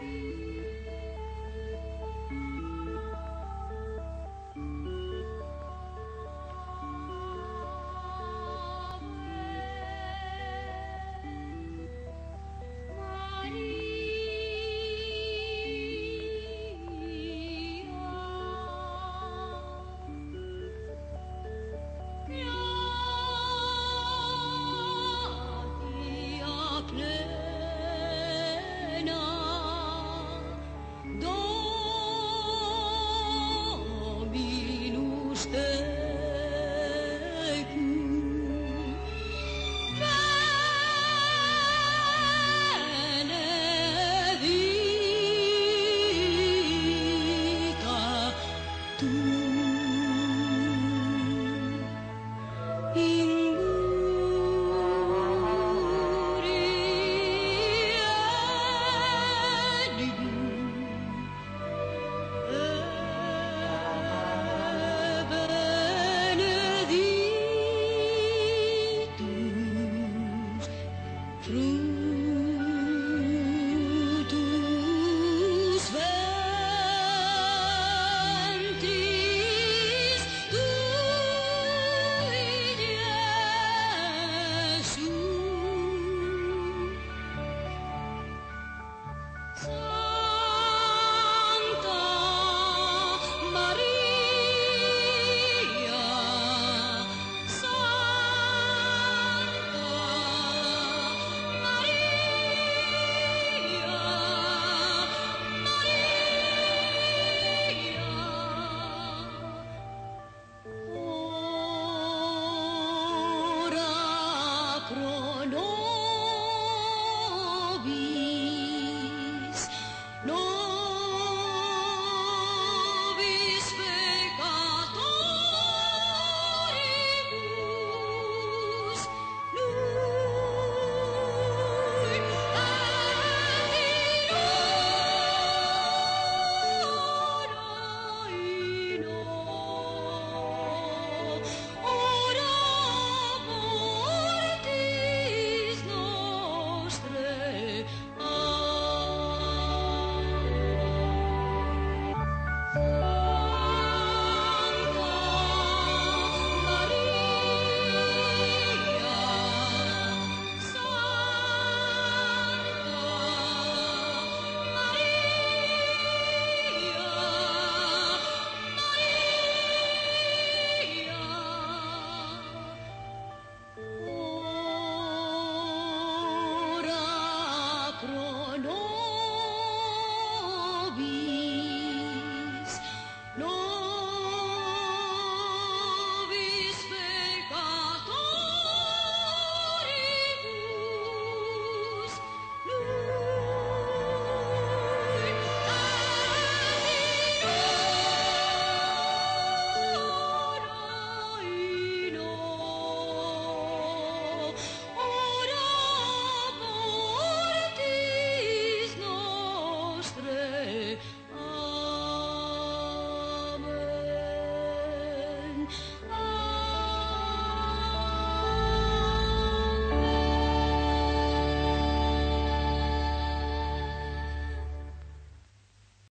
Música through